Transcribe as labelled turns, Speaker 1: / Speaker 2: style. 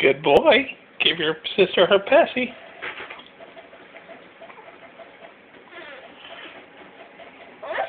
Speaker 1: Good boy. Give your sister her passy.
Speaker 2: Huh?